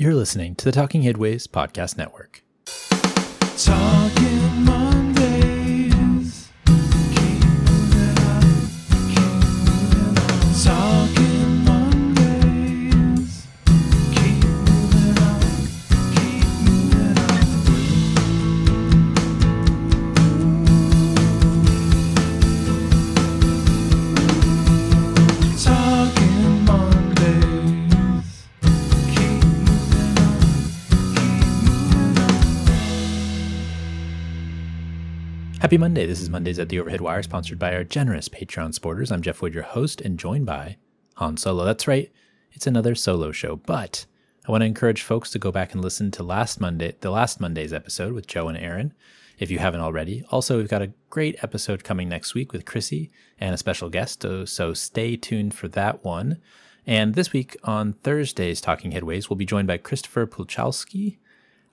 You're listening to the Talking Headways Podcast Network. Talking Happy Monday. This is Mondays at the Overhead Wire, sponsored by our generous Patreon supporters. I'm Jeff Wood, your host, and joined by Han Solo. That's right, it's another solo show, but I want to encourage folks to go back and listen to last Monday, the last Monday's episode with Joe and Aaron, if you haven't already. Also, we've got a great episode coming next week with Chrissy and a special guest, so, stay tuned for that one. And this week on Thursday's Talking Headways, we'll be joined by Christopher Pulchowski.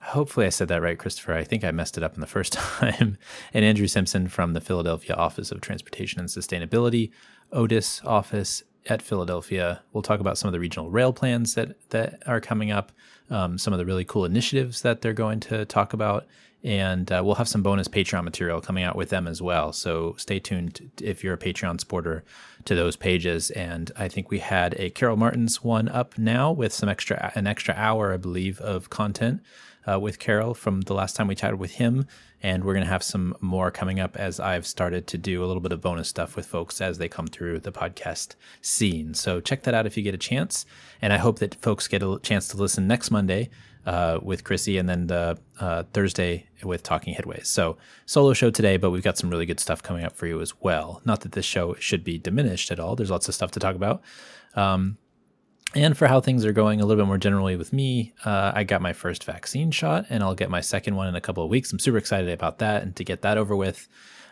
Hopefully, I said that right, Christopher. I think I messed it up in the first time. and Andrew Simpson from the Philadelphia Office of Transportation and Sustainability, Otis office at Philadelphia. We'll talk about some of the regional rail plans that that are coming up, um, some of the really cool initiatives that they're going to talk about, and uh, we'll have some bonus Patreon material coming out with them as well. So stay tuned if you're a Patreon supporter to those pages. And I think we had a Carlos Martin's one up now with some extra an extra hour, I believe, of content uh, with Carlos from the last time we chatted with him. And we're going to have some more coming up as I've started to do a little bit of bonus stuff with folks as they come through the podcast scene. So check that out if you get a chance. And I hope that folks get a chance to listen next Monday uh, with Chrissy and then the uh, Thursday with Talking Headways. So solo show today, but we've got some really good stuff coming up for you as well. Not that this show should be diminished at all. There's lots of stuff to talk about. Um, and for how things are going a little bit more generally with me, uh, I got my first vaccine shot, and I'll get my second one in a couple of weeks. I'm super excited about that, and to get that over with.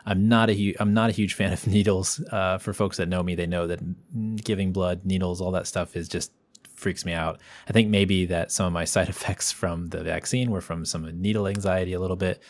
I'm not a hu- I'm not a huge fan of needles. Uh, for folks that know me, they know that giving blood, needles, all that stuff is just freaks me out. I think maybe that some of my side effects from the vaccine were from some needle anxiety a little bit.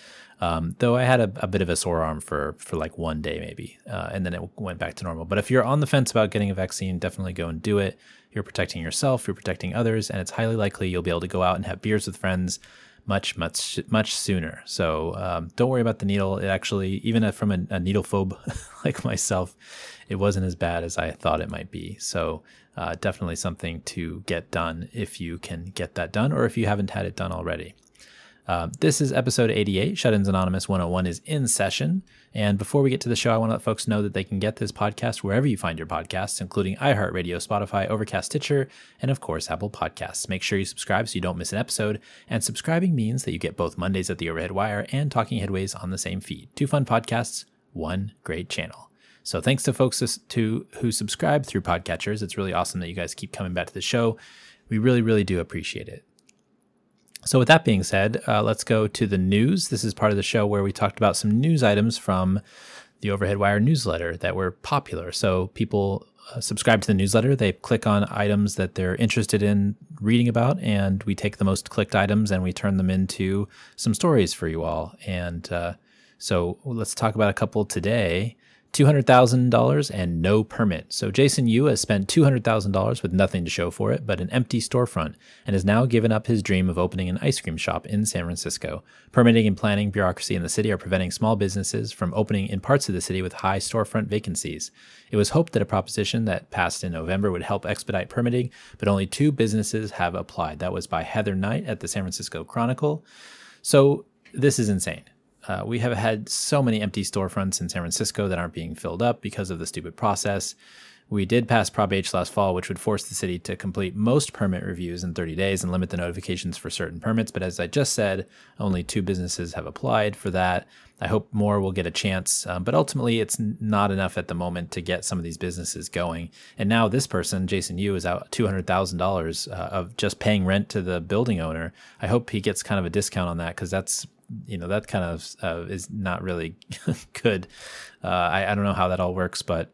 Um, though I had a, a bit of a sore arm for for like one day maybe, uh, and then it went back to normal. But if you're on the fence about getting a vaccine, definitely go and do it. You're protecting yourself, you're protecting others, and it's highly likely you'll be able to go out and have beers with friends much much much sooner. So um, don't worry about the needle. It actually, even from a, a needle phobe like myself, it wasn't as bad as I thought it might be. So uh, definitely something to get done if you can get that done, or if you haven't had it done already. Uh, this is episode 88. Shut Ins Anonymous 101 is in session. And before we get to the show, I want to let folks know that they can get this podcast wherever you find your podcasts, including iHeartRadio, Spotify, Overcast, Stitcher, and of course, Apple Podcasts. Make sure you subscribe so you don't miss an episode. And subscribing means that you get both Mondays at the Overhead Wire and Talking Headways on the same feed. Two fun podcasts, one great channel. So thanks to folks to who subscribe through podcatchers. It's really awesome that you guys keep coming back to the show. We really, really do appreciate it. So, with that being said, uh, let's go to the news. This is part of the show where we talked about some news items from the Overhead Wire newsletter that were popular. So, people uh, subscribe to the newsletter, they click on items that they're interested in reading about, and we take the most clicked items and we turn them into some stories for you all. And uh, so, let's talk about a couple today. $200,000 and no permit. So Jason Yu has spent $200,000 with nothing to show for it but an empty storefront and has now given up his dream of opening an ice cream shop in San Francisco. Permitting and planning bureaucracy in the city are preventing small businesses from opening in parts of the city with high storefront vacancies. It was hoped that a proposition that passed in November would help expedite permitting, but only two businesses have applied. That was by Heather Knight at the San Francisco Chronicle. So this is insane. Uh, we have had so many empty storefronts in San Francisco that aren't being filled up because of the stupid process. We did pass Prop H last fall, which would force the city to complete most permit reviews in 30 days and limit the notifications for certain permits. But as I just said, only two businesses have applied for that. I hope more will get a chance, um, but ultimately, it's not enough at the moment to get some of these businesses going. And now, this person, Jason Yu, is out $200,000 uh, of just paying rent to the building owner. I hope he gets kind of a discount on that because that's you know that kind of uh, is not really good. Uh, I, I don't know how that all works, but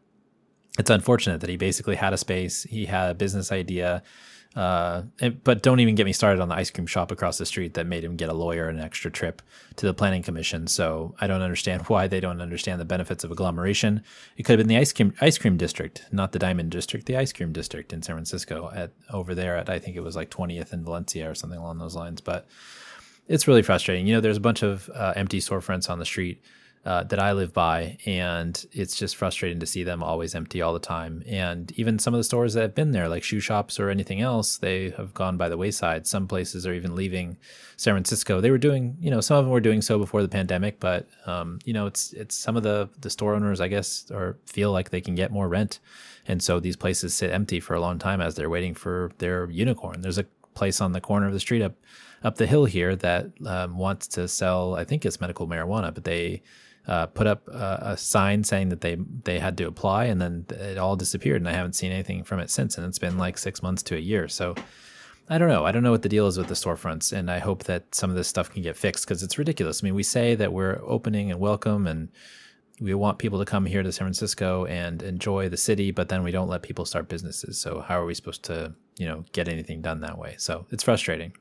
it's unfortunate that he basically had a space, he had a business idea, Uh, but don't even get me started on the ice cream shop across the street that made him get a lawyer and an extra trip to the planning commission. So I don't understand why they don't understand the benefits of agglomeration. It could have been the ice cream ice cream district, not the diamond district, the ice cream district in San Francisco at over there at I think it was like 20th and Valencia or something along those lines. But it's really frustrating. You know, there's a bunch of uh, empty storefronts on the street uh, that I live by, and it's just frustrating to see them always empty all the time. And even some of the stores that have been there, like shoe shops or anything else, they have gone by the wayside. Some places are even leaving San Francisco. They were doing, you know, some of them were doing so before the pandemic, but um, you know, it's it's some of the the store owners, I guess, or feel like they can get more rent, and so these places sit empty for a long time as they're waiting for their unicorn. There's a place on the corner of the street up up the hill here that um, wants to sell. I think it's medical marijuana, but they uh, put up a, a sign saying that they they had to apply, and then it all disappeared, and I haven't seen anything from it since. And it's been like six months to a year. So I don't know. I don't know what the deal is with the storefronts, and I hope that some of this stuff can get fixed because it's ridiculous. I mean, we say that we're opening and welcome and we want people to come here to San Francisco and enjoy the city, but then we don't let people start businesses. So how are we supposed to, you know, get anything done that way? So it's frustrating.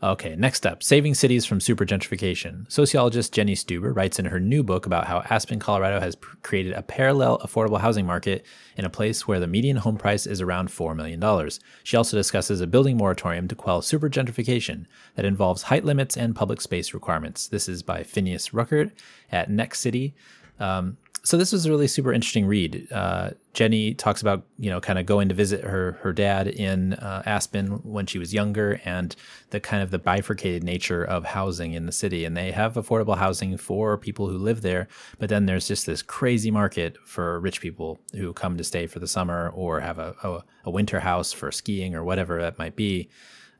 Okay, next up, saving cities from super gentrification. Sociologist Jenny Stuber writes in her new book about how Aspen, Colorado has created a parallel affordable housing market in a place where the median home price is around $4 million. She also discusses a building moratorium to quell super gentrification that involves height limits and public space requirements. This is by Phineas Rueckert at Next City. Um, so this was a really super interesting read. Uh, Jenny talks about you know kind of going to visit her her dad in uh, Aspen when she was younger, and the kind of the bifurcated nature of housing in the city. And they have affordable housing for people who live there, but then there's just this crazy market for rich people who come to stay for the summer or have a a, a winter house for skiing or whatever that might be.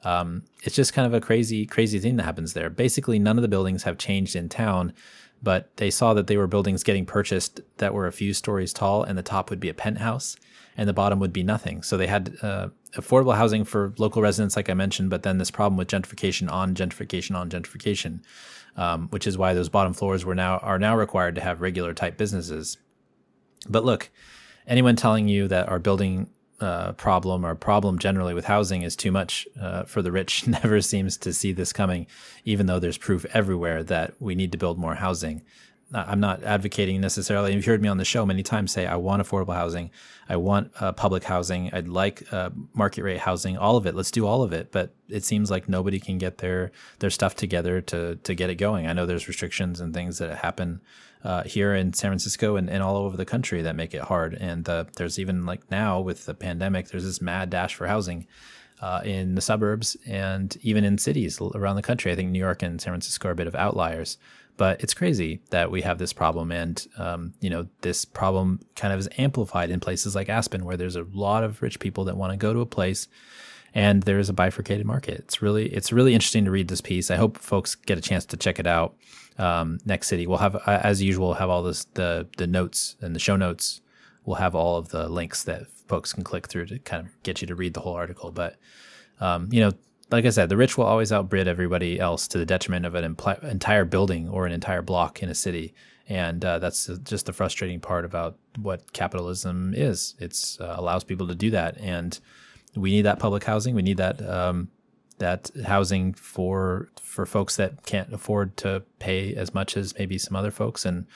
Um, it's just kind of a crazy crazy thing that happens there. Basically, none of the buildings have changed in town but they saw that they were buildings getting purchased that were a few stories tall, and the top would be a penthouse, and the bottom would be nothing. So they had uh, affordable housing for local residents, like I mentioned, but then this problem with gentrification on gentrification on gentrification, um, which is why those bottom floors were now are now required to have regular type businesses. But look, anyone telling you that our building uh, problem or problem generally with housing is too much uh, for the rich never seems to see this coming, even though there's proof everywhere that we need to build more housing. I'm not advocating necessarily. You've heard me on the show many times say I want affordable housing, I want uh, public housing, I'd like uh, market rate housing, all of it. Let's do all of it. But it seems like nobody can get their their stuff together to to get it going. I know there's restrictions and things that happen uh, here in San Francisco and, and all over the country that make it hard. And uh, there's even like now with the pandemic, there's this mad dash for housing uh, in the suburbs and even in cities around the country. I think New York and San Francisco are a bit of outliers. But it's crazy that we have this problem, and um, you know this problem kind of is amplified in places like Aspen, where there's a lot of rich people that want to go to a place and there is a bifurcated market. It's really it's really interesting to read this piece. I hope folks get a chance to check it out. Um, Next City, we'll have as usual have all this the the notes and the show notes. We'll have all of the links that folks can click through to kind of get you to read the whole article. But um, you know, like I said, the rich will always outbid everybody else to the detriment of an impl- entire building or an entire block in a city. And uh, that's just the frustrating part about what capitalism is. It uh, allows people to do that, and we need that public housing. We need that um, that housing for for folks that can't afford to pay as much as maybe some other folks, and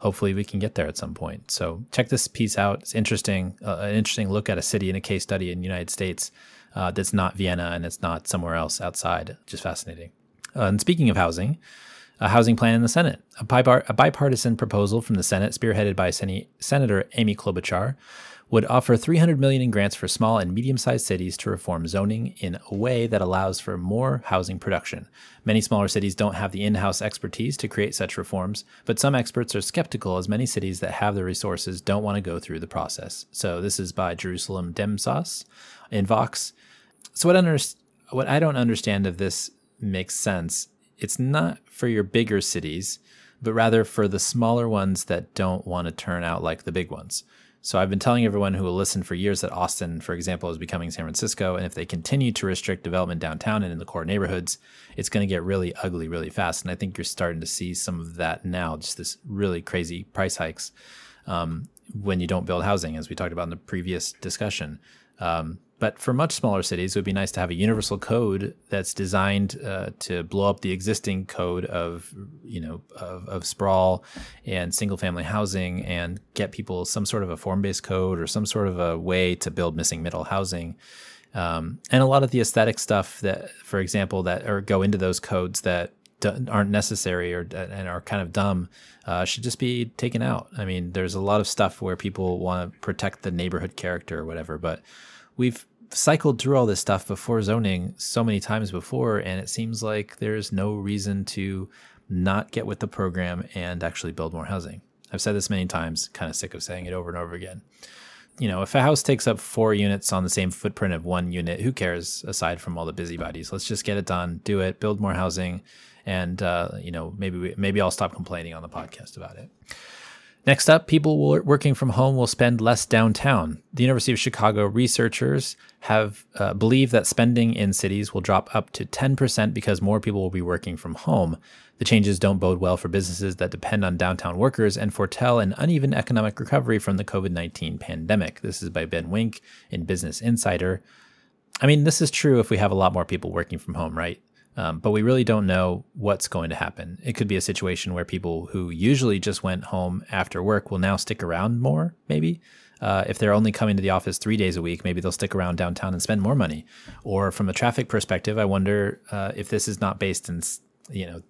hopefully we can get there at some point. So check this piece out. It's interesting, uh, an interesting look at a city and a case study in the United States uh, that's not Vienna and it's not somewhere else outside. Just fascinating. Uh, and speaking of housing, a housing plan in the Senate. A, bipart- a bipartisan proposal from the Senate, spearheaded by Sen- Senator Amy Klobuchar, would offer 300 million in grants for small and medium-sized cities to reform zoning in a way that allows for more housing production. Many smaller cities don't have the in-house expertise to create such reforms, but some experts are skeptical as many cities that have the resources don't want to go through the process. So this is by Jerusalem Demsas in Vox. So what, under- what I don't understand of this makes sense, it's not for your bigger cities, but rather for the smaller ones that don't want to turn out like the big ones. So I've been telling everyone who will listen for years that Austin, for example, is becoming San Francisco, and if they continue to restrict development downtown and in the core neighborhoods, it's going to get really ugly really fast. And I think you're starting to see some of that now, just this really crazy price hikes um, when you don't build housing, as we talked about in the previous discussion. Um, but for much smaller cities, it would be nice to have a universal code that's designed uh, to blow up the existing code of, you know, of, of sprawl and single family housing and get people some sort of a form based code or some sort of a way to build missing middle housing. Um, and a lot of the aesthetic stuff that, for example, that or go into those codes that aren't necessary or and are kind of dumb uh, should just be taken out. I mean, there's a lot of stuff where people want to protect the neighborhood character or whatever, but we've cycled through all this stuff before zoning so many times before, and it seems like there's no reason to not get with the program and actually build more housing. I've said this many times, kind of sick of saying it over and over again. You know, if a house takes up four units on the same footprint of one unit, who cares aside from all the busybodies? Let's just get it done, do it, build more housing, and uh, you know, maybe we, maybe I'll stop complaining on the podcast about it. Next up, people working from home will spend less downtown. The University of Chicago researchers have uh, believe that spending in cities will drop up to 10% because more people will be working from home. The changes don't bode well for businesses that depend on downtown workers and foretell an uneven economic recovery from the COVID 19 pandemic. This is by Ben Winck in Business Insider. I mean, this is true if we have a lot more people working from home, right? Um, but we really don't know what's going to happen. It could be a situation where people who usually just went home after work will now stick around more, maybe. Uh, if they're only coming to the office three days a week, maybe they'll stick around downtown and spend more money. Or from a traffic perspective, I wonder uh, if this is not based in, you know,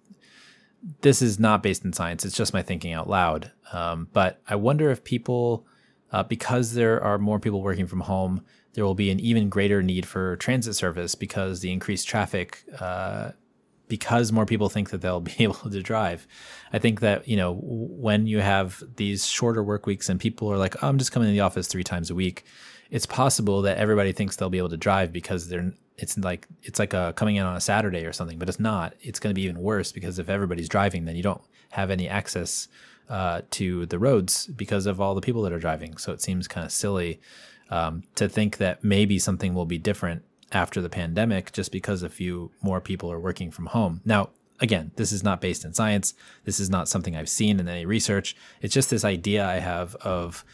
this is not based in science. It's just my thinking out loud. Um, but I wonder if people, uh, because there are more people working from home, there will be an even greater need for transit service because the increased traffic, uh, because more people think that they'll be able to drive. I think that, you know, when you have these shorter work weeks and people are like, oh, I'm just coming to the office three times a week, it's possible that everybody thinks they'll be able to drive because they're, it's like, it's like a coming in on a Saturday or something, but it's not. It's going to be even worse because if everybody's driving, then you don't have any access uh, to the roads because of all the people that are driving. So it seems kind of silly um, to think that maybe something will be different after the pandemic just because a few more people are working from home. Now, again, this is not based in science. This is not something I've seen in any research. It's just this idea I have of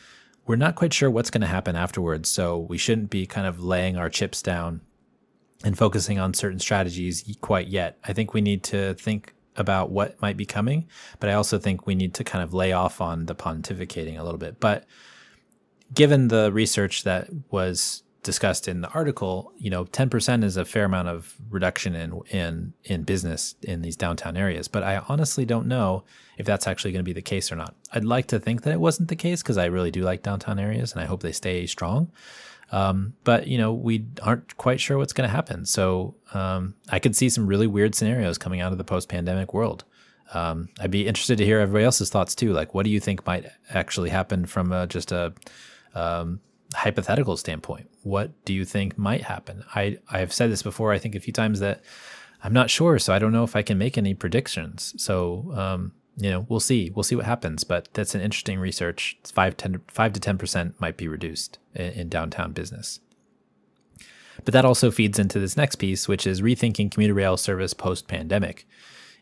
we're not quite sure what's going to happen afterwards. So we shouldn't be kind of laying our chips down and focusing on certain strategies quite yet. I think we need to think about what might be coming, but I also think we need to kind of lay off on the pontificating a little bit. But given the research that was discussed in the article, you know, 10% is a fair amount of reduction in in in business in these downtown areas. But I honestly don't know if that's actually going to be the case or not. I'd like to think that it wasn't the case because I really do like downtown areas and I hope they stay strong. Um, but you know, we aren't quite sure what's going to happen. So um, I could see some really weird scenarios coming out of the post-pandemic world. Um, I'd be interested to hear everybody else's thoughts too. Like, what do you think might actually happen from a, just a um, hypothetical standpoint. What do you think might happen? I I've said this before. I think a few times that I'm not sure, so I don't know if I can make any predictions. So um, you know, we'll see. We'll see what happens. But that's an interesting research. It's five, 10, 5 to ten percent might be reduced in, in downtown business. But that also feeds into this next piece, which is rethinking commuter rail service post pandemic.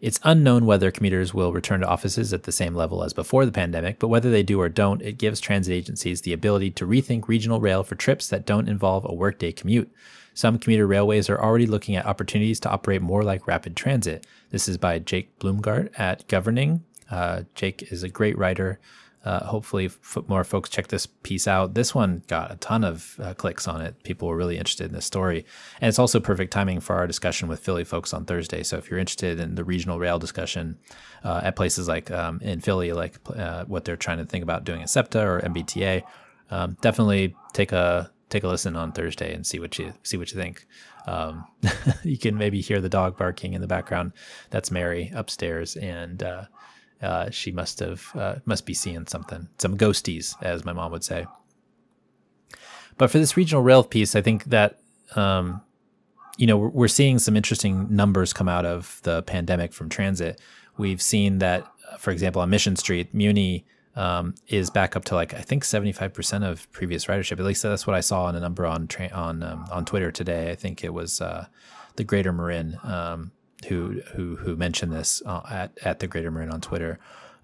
It's unknown whether commuters will return to offices at the same level as before the pandemic, but whether they do or don't, it gives transit agencies the ability to rethink regional rail for trips that don't involve a workday commute. Some commuter railways are already looking at opportunities to operate more like rapid transit. This is by Jake Blumgart at Governing. Uh, Jake is a great writer uh, hopefully f- more folks check this piece out. This one got a ton of uh, clicks on it. People were really interested in this story. And it's also perfect timing for our discussion with Philly folks on Thursday. So if you're interested in the regional rail discussion uh, at places like um, in Philly, like uh, what they're trying to think about doing at SEPTA or MBTA, um, definitely take a take a listen on Thursday and see what you see what you think. Um, you can maybe hear the dog barking in the background. That's Mary upstairs, and uh, uh, she must have uh, must be seeing something, some ghosties, as my mom would say. But for this regional rail piece, I think that um, you know we're, seeing some interesting numbers come out of the pandemic from transit. We've seen that, for example, on Mission Street, Muni um, is back up to like I think seventy five percent of previous ridership. At least that's what I saw in a number on on um, on Twitter today. I think it was uh, the Greater Marin um, who who who mentioned this uh, at at the Greater Marin on Twitter.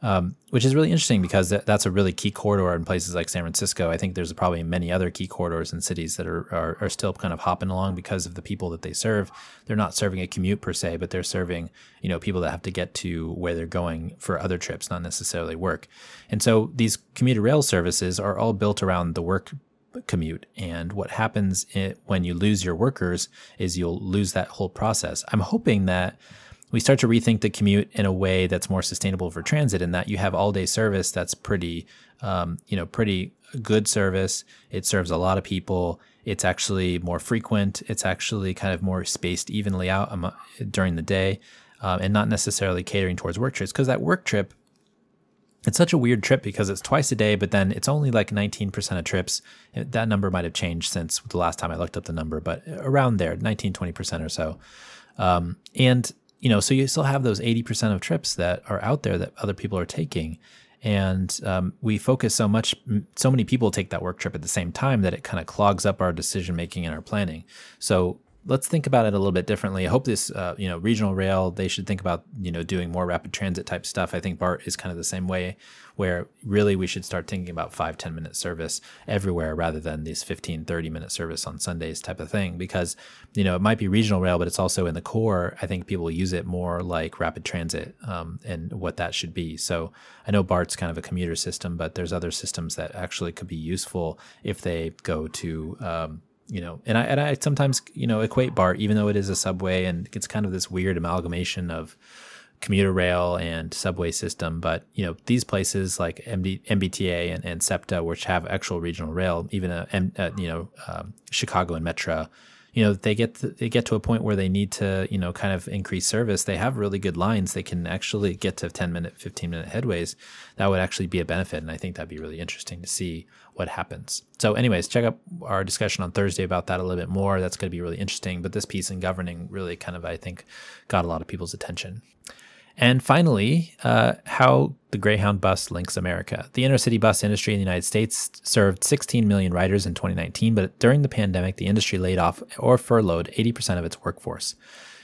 um, which is really interesting because that, that's a really key corridor in places like San Francisco. I think there's probably many other key corridors in cities that are, are, are still kind of hopping along because of the people that they serve. They're not serving a commute per se, but they're serving you know people that have to get to where they're going for other trips, not necessarily work. And so these commuter rail services are all built around the work commute. And what happens i when you lose your workers is you'll lose that whole process. I'm hoping that we start to rethink the commute in a way that's more sustainable for transit and that you have all day service that's pretty um, you know pretty good service it serves a lot of people it's actually more frequent it's actually kind of more spaced evenly out during the day um, and not necessarily catering towards work trips because that work trip it's such a weird trip because it's twice a day, but then it's only like 19% of trips. That number might have changed since the last time I looked up the number, but around there, 19, 20% or so. Um, and, you know, so you still have those 80% of trips that are out there that other people are taking. And um, we focus so much, so many people take that work trip at the same time that it kind of clogs up our decision making and our planning. So let's think about it a little bit differently. I hope this, uh, you know, regional rail, they should think about, you know, doing more rapid transit type stuff. I think BART is kind of the same way where really we should start thinking about five, 10 minute service everywhere rather than these 15, 30 minute service on Sundays type of thing. Because, you know, it might be regional rail, but it's also in the core. I think people use it more like rapid transit um, and what that should be. So I know BART's kind of a commuter system, but there's other systems that actually could be useful if they go to, um, you know, and I and I sometimes you know equate BART, even though it is a subway, and it's kind of this weird amalgamation of commuter rail and subway system. But you know, these places like MD, MBTA and, and SEPTA, which have actual regional rail, even a, a you know um, Chicago and Metra, you know, they get to, they get to a point where they need to you know kind of increase service. They have really good lines. They can actually get to ten minute, fifteen minute headways. That would actually be a benefit, and I think that'd be really interesting to see what happens. So, anyways, check out our discussion on Thursday about that a little bit more. That's going to be really interesting. But this piece in governing really kind of, I think, got a lot of people's attention. And finally, uh, how the Greyhound bus links America. The intercity bus industry in the United States served 16 million riders in 2019, but during the pandemic, the industry laid off or furloughed 80% of its workforce.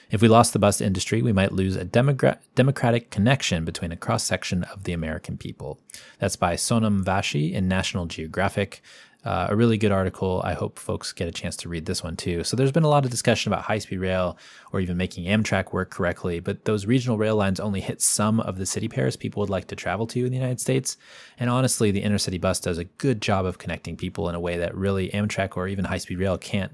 If we lost the bus industry, we might lose a democratic connection between a cross section of the American people. That's by Sonam Vashi in National Geographic. Uh, a really good article. I hope folks get a chance to read this one too. So, there's been a lot of discussion about high speed rail or even making Amtrak work correctly, but those regional rail lines only hit some of the city pairs people would like to travel to in the United States. And honestly, the intercity bus does a good job of connecting people in a way that really Amtrak or even high speed rail can't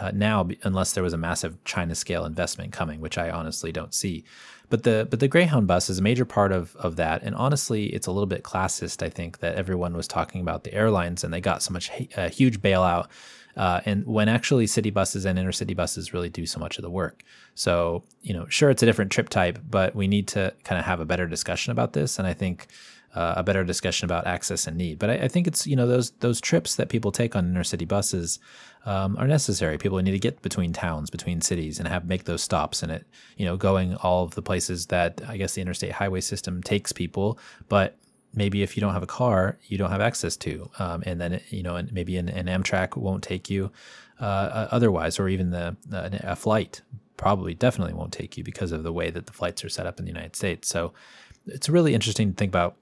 uh, now unless there was a massive China scale investment coming, which I honestly don't see. But the but the Greyhound bus is a major part of of that, and honestly, it's a little bit classist. I think that everyone was talking about the airlines, and they got so much a huge bailout. Uh, and when actually city buses and intercity buses really do so much of the work. So, you know, sure, it's a different trip type, but we need to kind of have a better discussion about this. And I think uh, a better discussion about access and need. But I, I, think it's you know those those trips that people take on inner city buses um, are necessary. People need to get between towns, between cities, and have make those stops. And it you know going all of the places that I guess the interstate highway system takes people, but maybe if you don't have a car, you don't have access to, um, and then you know, and maybe an, an Amtrak won't take you uh, otherwise, or even the uh, a flight probably definitely won't take you because of the way that the flights are set up in the United States. So it's really interesting to think about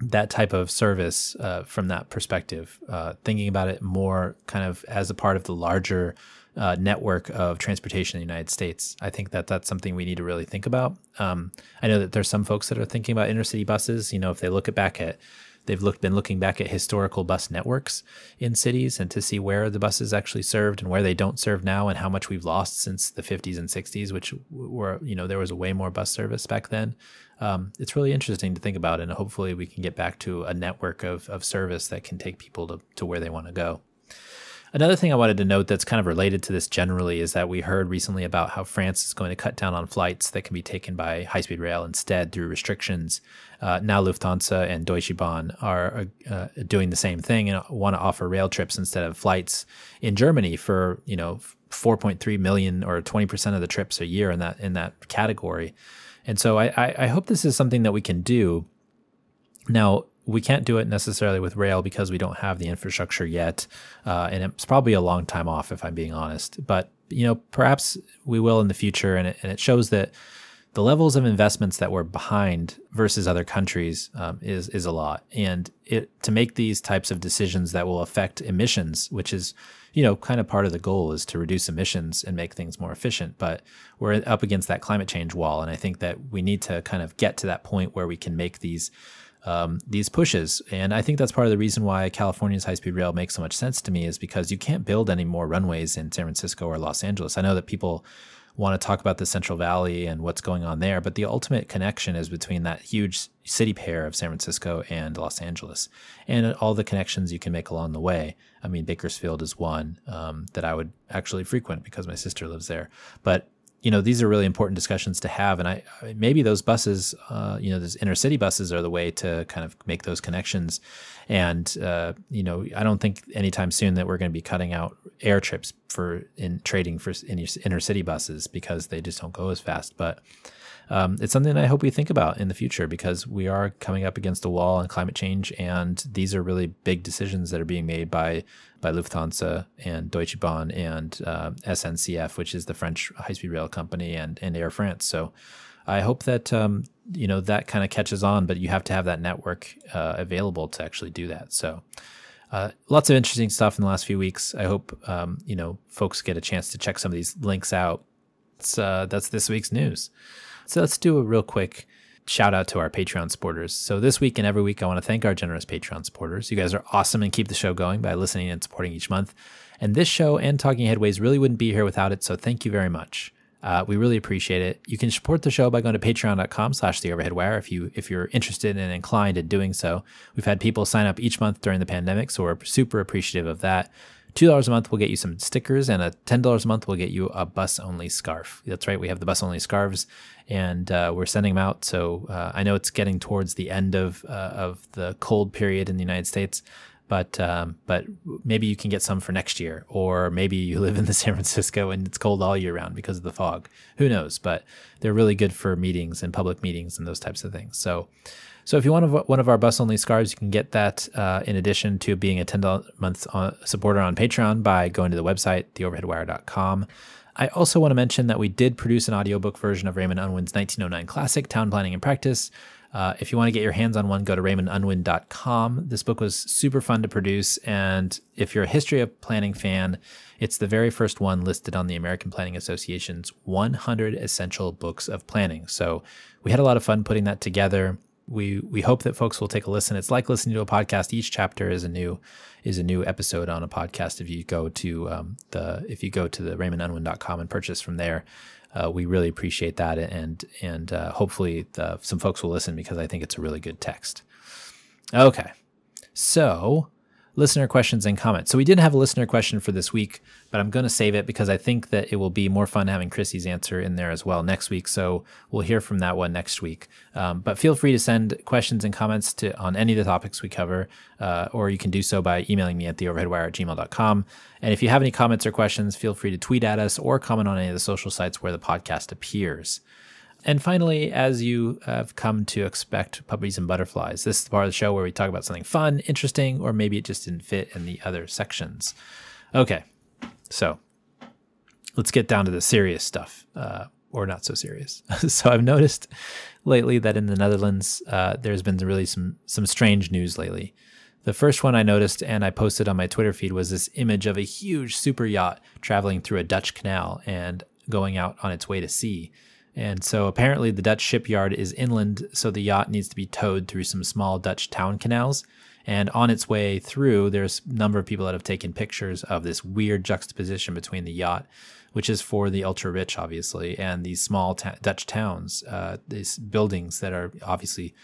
that type of service uh, from that perspective, uh, thinking about it more kind of as a part of the larger uh, network of transportation in the United States. I think that that's something we need to really think about. Um, I know that there's some folks that are thinking about intercity buses. You know, if they look at back at they've looked been looking back at historical bus networks in cities and to see where the buses actually served and where they don't serve now and how much we've lost since the 50s and 60s which were you know there was a way more bus service back then. Um, it's really interesting to think about and hopefully we can get back to a network of, of service that can take people to, to where they want to go Another thing I wanted to note that's kind of related to this generally is that we heard recently about how France is going to cut down on flights that can be taken by high speed rail instead through restrictions. Uh, now Lufthansa and Deutsche Bahn are uh, doing the same thing and want to offer rail trips instead of flights in Germany for you know 4.3 million or 20 percent of the trips a year in that in that category. And so I, I, I hope this is something that we can do. Now, we can't do it necessarily with rail because we don't have the infrastructure yet, uh, and it's probably a long time off if I'm being honest. But you know, perhaps we will in the future, and it, and it shows that the levels of investments that we're behind versus other countries um, is is a lot, and it to make these types of decisions that will affect emissions, which is you know kind of part of the goal is to reduce emissions and make things more efficient. But we're up against that climate change wall, and I think that we need to kind of get to that point where we can make these um, these pushes. And I think that's part of the reason why California's high speed rail makes so much sense to me is because you can't build any more runways in San Francisco or Los Angeles. I know that people want to talk about the Central Valley and what's going on there, but the ultimate connection is between that huge city pair of San Francisco and Los Angeles and all the connections you can make along the way. I mean, Bakersfield is one um, that I would actually frequent because my sister lives there. But you know these are really important discussions to have. And i maybe those buses uh, you know those inner city buses are the way to kind of make those connections. And uh, you know i don't think anytime soon that we're going to be cutting out air trips for in trading for in inner city buses because they just don't go as fast. But um, it's something I hope we think about in the future because we are coming up against a wall on climate change, and these are really big decisions that are being made by by Lufthansa and Deutsche Bahn and uh, SNCF, which is the French high speed rail company, and and Air France. So I hope that um, you know that kind of catches on, but you have to have that network uh, available to actually do that. So. Uh, lots of interesting stuff in the last few weeks. I hope um, you know folks get a chance to check some of these links out. Uh, that's this week's news. So let's do a real quick shout out to our Patreon supporters. So this week and every week, I want to thank our generous Patreon supporters. You guys are awesome and keep the show going by listening and supporting each month. And this show and Talking Headways really wouldn't be here without it. So thank you very much. Uh, we really appreciate it. You can support the show by going to patreon.com slash the overhead wire if you if you're interested and inclined in doing so. We've had people sign up each month during the pandemic, so we're super appreciative of that. $2 a month will get you some stickers, and a $10 a month will get you a bus only scarf. That's right, we have the bus only scarves, and uh, we're sending them out. So uh, I know it's getting towards the end of, uh, of the cold period in the United States. But um, but maybe you can get some for next year, or maybe you live in the San Francisco and it's cold all year round because of the fog. Who knows? But they're really good for meetings and public meetings and those types of things. So so if you want one of our bus only scarves, you can get that uh, in addition to being a $10 month uh, supporter on Patreon by going to the website, theoverheadwire.com. I also want to mention that we did produce an audiobook version of Raymond Unwin's 1909 classic, Town Planning and Practice. Uh, if you want to get your hands on one, go to raymondunwin.com. This book was super fun to produce. And if you're a history of planning fan, it's the very first one listed on the American Planning Association's 100 Essential Books of Planning. So we had a lot of fun putting that together we we hope that folks will take a listen. It's like listening to a podcast. Each chapter is a new is a new episode on a podcast. If you go to um, the if you go to the raymondunwin.com and purchase from there, uh, we really appreciate that, and and uh, hopefully the, some folks will listen because I think it's a really good text. Okay, so listener questions and comments. So we didn't have a listener question for this week, but I'm going to save it because I think that it will be more fun having Chrissy's answer in there as well next week. So we'll hear from that one next week. Um, but feel free to send questions and comments to on any of the topics we cover, uh, or you can do so by emailing me at theoverheadwire at gmail.com. And if you have any comments or questions, feel free to tweet at us or comment on any of the social sites where the podcast appears. And finally, as you have come to expect puppies and butterflies, this is the part of the show where we talk about something fun, interesting, or maybe it just didn't fit in the other sections. Okay, so let's get down to the serious stuff, uh, or not so serious. so I've noticed lately that in the Netherlands, uh, there's been really some some strange news lately. The first one I noticed and I posted on my Twitter feed was this image of a huge super yacht traveling through a Dutch canal and going out on its way to sea. And so apparently the Dutch shipyard is inland, so the yacht needs to be towed through some small Dutch town canals. And on its way through, there's a number of people that have taken pictures of this weird juxtaposition between the yacht, which is for the ultra rich, obviously, and these small Dutch towns, uh, these buildings that are obviously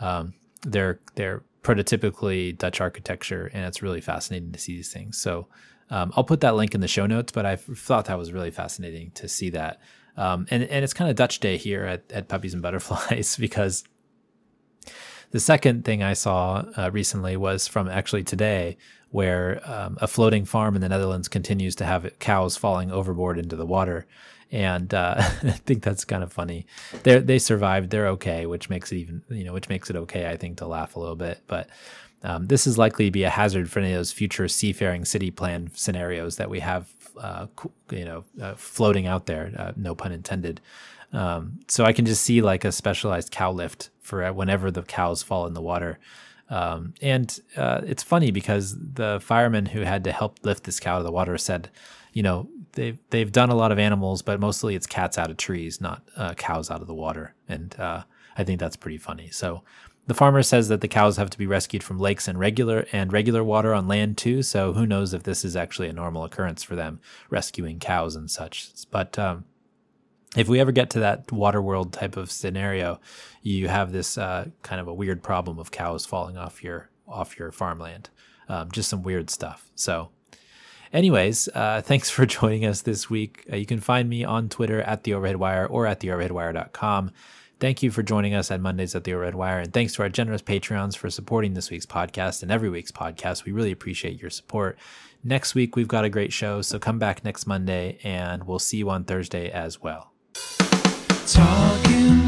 um, they're they're prototypically Dutch architecture, and it's really fascinating to see these things. So um, I'll put that link in the show notes, but I thought that was really fascinating to see that. Um, and, and it's kind of Dutch day here at, at Puppies and Butterflies because the second thing I saw uh, recently was from actually today, where um, a floating farm in the Netherlands continues to have cows falling overboard into the water. and uh, I think that's kind of funny. They they survived. They're okay, which makes it even you know which makes it okay. I think to laugh a little bit, but. Um, this is likely to be a hazard for any of those future seafaring city plan scenarios that we have, uh, you know, uh, floating out there. Uh, no pun intended. Um, so I can just see like a specialized cow lift for whenever the cows fall in the water. Um, and uh, it's funny because the firemen who had to help lift this cow out of the water said, you know, they've they've done a lot of animals, but mostly it's cats out of trees, not uh, cows out of the water. And I think that's pretty funny. So the farmer says that the cows have to be rescued from lakes and regular and regular water on land too. So who knows if this is actually a normal occurrence for them rescuing cows and such. But um, if we ever get to that water world type of scenario, you have this uh, kind of a weird problem of cows falling off your off your farmland. Um, just some weird stuff. So, anyways, uh, thanks for joining us this week. Uh, you can find me on Twitter at the Overhead Wire or at theoverheadwire.com. Thank you for joining us at Mondays at the Overhead Wire, and thanks to our generous Patreons for supporting this week's podcast and every week's podcast. We really appreciate your support. Next week, we've got a great show, so come back next Monday, and we'll see you on Thursday as well. Talking